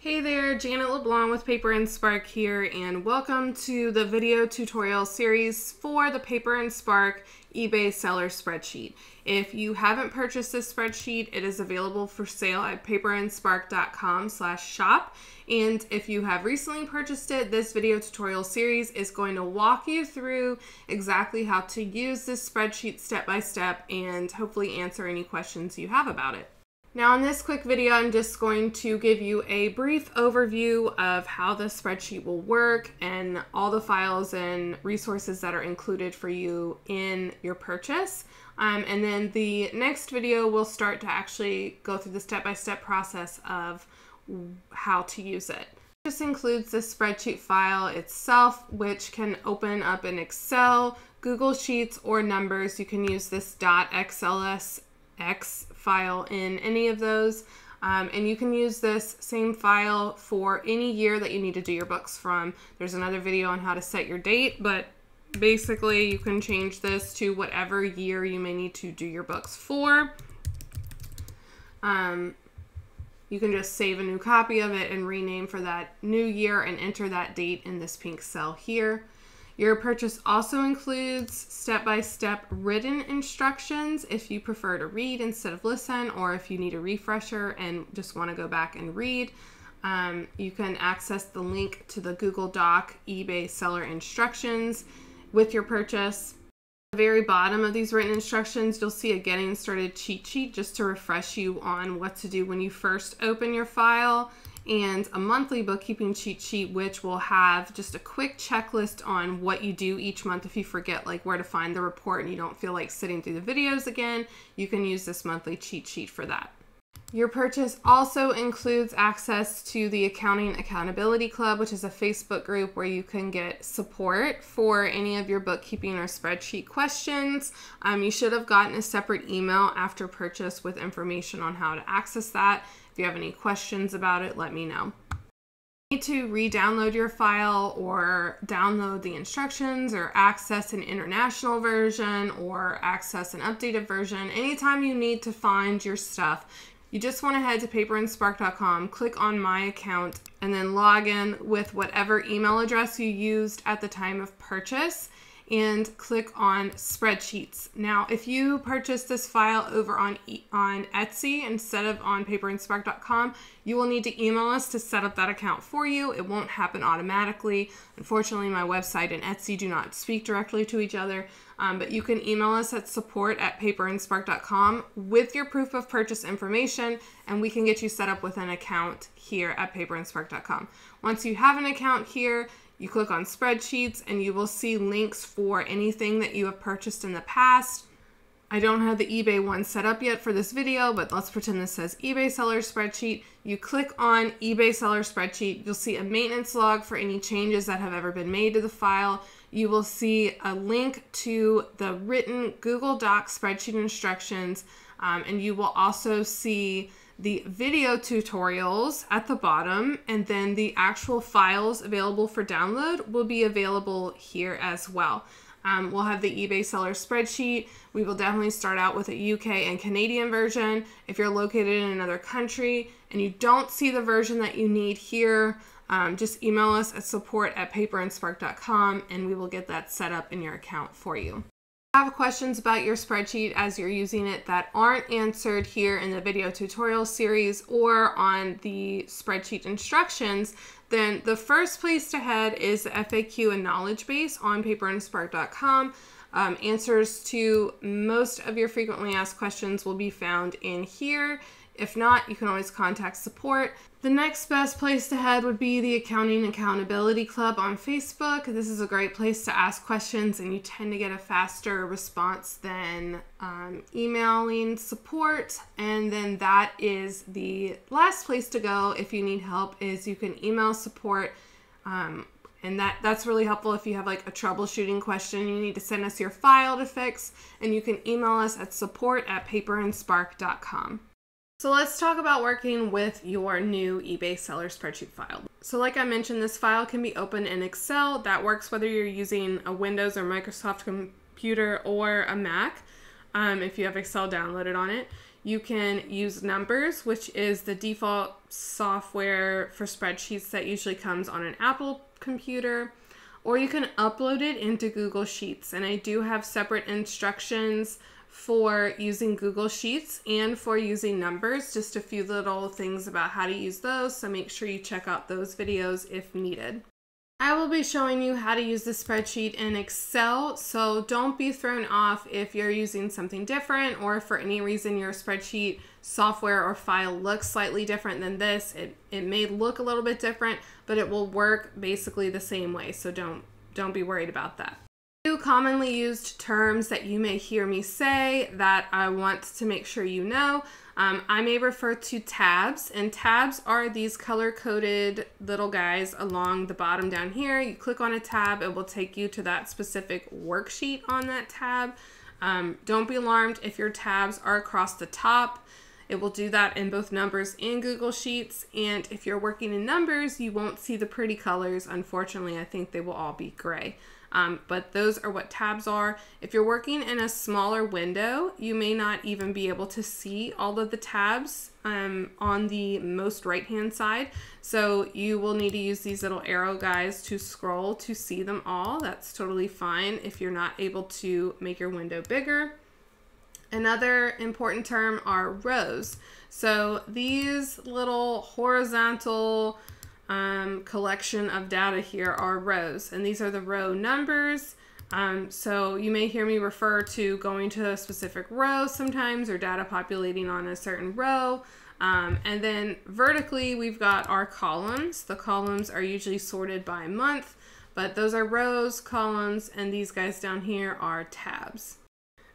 Hey there, Janet LeBlanc with Paper and Spark here, and welcome to the video tutorial series for the Paper and Spark eBay seller spreadsheet. If you haven't purchased this spreadsheet, it is available for sale at paperandspark.com slash shop. And if you have recently purchased it, this video tutorial series is going to walk you through exactly how to use this spreadsheet step by step and hopefully answer any questions you have about it. Now in this quick video, I'm just going to give you a brief overview of how the spreadsheet will work and all the files and resources that are included for you in your purchase. Um, and then the next video will start to actually go through the step-by-step -step process of how to use it. This includes the spreadsheet file itself, which can open up in Excel, Google Sheets, or Numbers. You can use this .xlsx file in any of those. Um, and you can use this same file for any year that you need to do your books from. There's another video on how to set your date, but basically you can change this to whatever year you may need to do your books for. Um, you can just save a new copy of it and rename for that new year and enter that date in this pink cell here. Your purchase also includes step-by-step written instructions if you prefer to read instead of listen or if you need a refresher and just want to go back and read. Um, you can access the link to the Google Doc eBay seller instructions with your purchase. At the very bottom of these written instructions, you'll see a getting started cheat sheet just to refresh you on what to do when you first open your file and a monthly bookkeeping cheat sheet, which will have just a quick checklist on what you do each month. If you forget like where to find the report and you don't feel like sitting through the videos again, you can use this monthly cheat sheet for that. Your purchase also includes access to the Accounting Accountability Club, which is a Facebook group where you can get support for any of your bookkeeping or spreadsheet questions. Um, you should have gotten a separate email after purchase with information on how to access that. If you have any questions about it, let me know. You need to re-download your file or download the instructions or access an international version or access an updated version. Anytime you need to find your stuff, you just want to head to paperandspark.com, click on my account, and then log in with whatever email address you used at the time of purchase and click on spreadsheets. Now, if you purchase this file over on, on Etsy instead of on paperandspark.com, you will need to email us to set up that account for you. It won't happen automatically. Unfortunately, my website and Etsy do not speak directly to each other, um, but you can email us at support at paperandspark.com with your proof of purchase information, and we can get you set up with an account here at paperandspark.com. Once you have an account here, you click on spreadsheets and you will see links for anything that you have purchased in the past. I don't have the eBay one set up yet for this video, but let's pretend this says eBay seller spreadsheet. You click on eBay seller spreadsheet, you'll see a maintenance log for any changes that have ever been made to the file. You will see a link to the written Google Docs spreadsheet instructions, um, and you will also see the video tutorials at the bottom, and then the actual files available for download will be available here as well. Um, we'll have the eBay seller spreadsheet. We will definitely start out with a UK and Canadian version. If you're located in another country and you don't see the version that you need here, um, just email us at support at paperandspark.com and we will get that set up in your account for you have questions about your spreadsheet as you're using it that aren't answered here in the video tutorial series or on the spreadsheet instructions, then the first place to head is the FAQ and knowledge base on paperandspark.com. Um, answers to most of your frequently asked questions will be found in here. If not, you can always contact support. The next best place to head would be the Accounting Accountability Club on Facebook. This is a great place to ask questions, and you tend to get a faster response than um, emailing support. And then that is the last place to go if you need help. Is you can email support. Um, and that that's really helpful if you have like a troubleshooting question you need to send us your file to fix and you can email us at support at paperandspark.com so let's talk about working with your new eBay seller spreadsheet file. So like I mentioned, this file can be open in Excel. That works whether you're using a Windows or Microsoft computer or a Mac. Um, if you have Excel downloaded on it. You can use Numbers, which is the default software for spreadsheets that usually comes on an Apple computer, or you can upload it into Google Sheets. And I do have separate instructions for using Google Sheets and for using Numbers, just a few little things about how to use those. So make sure you check out those videos if needed. I will be showing you how to use the spreadsheet in Excel, so don't be thrown off if you're using something different or for any reason your spreadsheet software or file looks slightly different than this. It, it may look a little bit different, but it will work basically the same way, so don't, don't be worried about that. Commonly used terms that you may hear me say that I want to make sure you know um, I may refer to tabs, and tabs are these color coded little guys along the bottom down here. You click on a tab, it will take you to that specific worksheet on that tab. Um, don't be alarmed if your tabs are across the top. It will do that in both numbers and Google Sheets. And if you're working in numbers, you won't see the pretty colors. Unfortunately, I think they will all be gray. Um, but those are what tabs are. If you're working in a smaller window, you may not even be able to see all of the tabs um, on the most right hand side. So you will need to use these little arrow guys to scroll to see them all. That's totally fine if you're not able to make your window bigger. Another important term are rows. So these little horizontal um, collection of data here are rows, and these are the row numbers. Um, so you may hear me refer to going to a specific row sometimes or data populating on a certain row. Um, and then vertically, we've got our columns. The columns are usually sorted by month, but those are rows, columns, and these guys down here are tabs.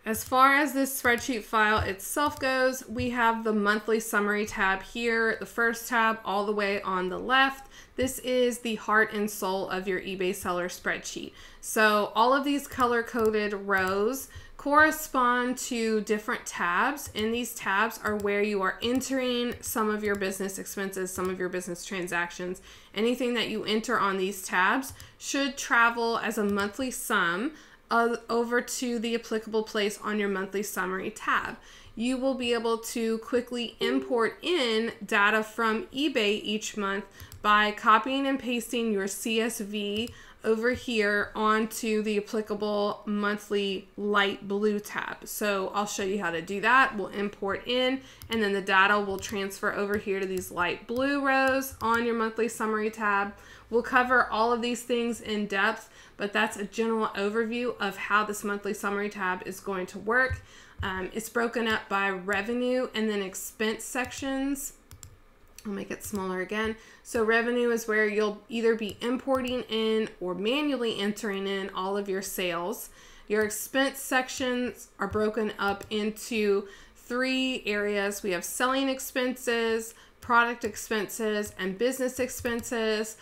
As far as this spreadsheet file itself goes, we have the monthly summary tab here, the first tab all the way on the left. This is the heart and soul of your eBay seller spreadsheet. So all of these color-coded rows correspond to different tabs and these tabs are where you are entering some of your business expenses, some of your business transactions. Anything that you enter on these tabs should travel as a monthly sum uh, over to the applicable place on your monthly summary tab. You will be able to quickly import in data from eBay each month by copying and pasting your CSV over here onto the applicable monthly light blue tab. So I'll show you how to do that. We'll import in and then the data will transfer over here to these light blue rows on your monthly summary tab. We'll cover all of these things in depth but that's a general overview of how this monthly summary tab is going to work. Um, it's broken up by revenue and then expense sections. I'll make it smaller again. So revenue is where you'll either be importing in or manually entering in all of your sales. Your expense sections are broken up into three areas. We have selling expenses, product expenses, and business expenses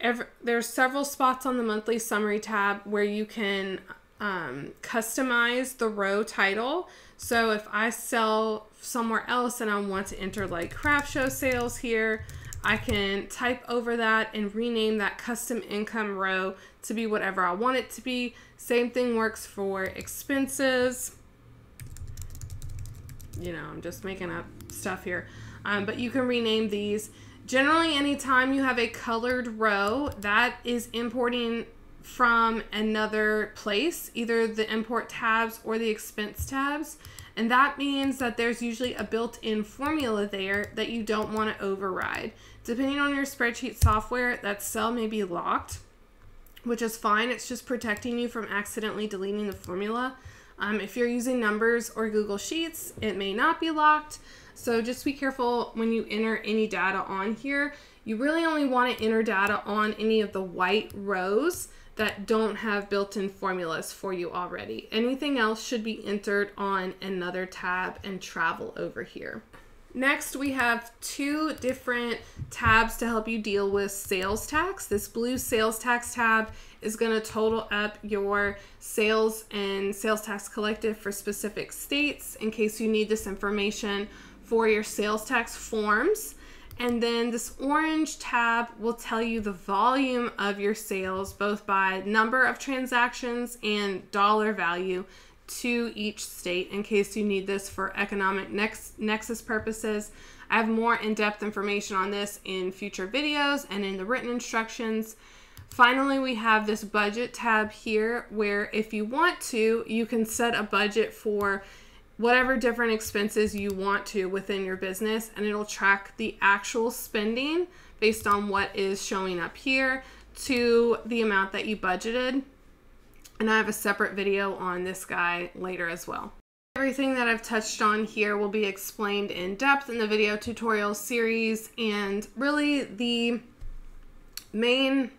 every, there's several spots on the monthly summary tab where you can um, customize the row title. So if I sell somewhere else and I want to enter like craft show sales here, I can type over that and rename that custom income row to be whatever I want it to be. Same thing works for expenses. You know, I'm just making up stuff here. Um, but you can rename these Generally, anytime you have a colored row, that is importing from another place, either the import tabs or the expense tabs. And that means that there's usually a built-in formula there that you don't want to override. Depending on your spreadsheet software, that cell may be locked, which is fine. It's just protecting you from accidentally deleting the formula. Um, if you're using numbers or Google Sheets, it may not be locked. So just be careful when you enter any data on here. You really only want to enter data on any of the white rows that don't have built-in formulas for you already. Anything else should be entered on another tab and travel over here. Next, we have two different tabs to help you deal with sales tax. This blue sales tax tab is going to total up your sales and sales tax collected for specific states in case you need this information for your sales tax forms. And then this orange tab will tell you the volume of your sales, both by number of transactions and dollar value. to each state in case you need this for economic nex- nexus purposes. I have more in depth information on this in future videos and in the written instructions. Finally, we have this budget tab here where if you want to, you can set a budget for whatever different expenses you want to within your business and it'll track the actual spending based on what is showing up here to the amount that you budgeted. And I have a separate video on this guy later as well. Everything that I've touched on here will be explained in depth in the video tutorial series and really the main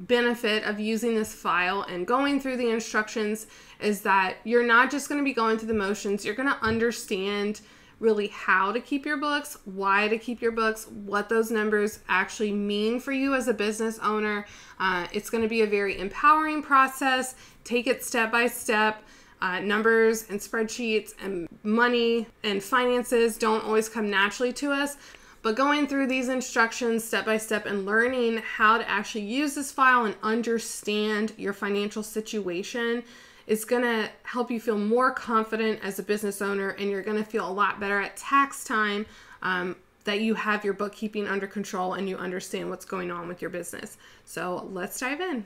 benefit of using this file and going through the instructions is that you're not just going to be going through the motions, you're going to understand really how to keep your books, why to keep your books, what those numbers actually mean for you as a business owner. Uh, it's going to be a very empowering process. Take it step by step. Uh, numbers and spreadsheets and money and finances don't always come naturally to us, but going through these instructions step by step and learning how to actually use this file and understand your financial situation is going to help you feel more confident as a business owner and you're going to feel a lot better at tax time um, that you have your bookkeeping under control and you understand what's going on with your business. So let's dive in.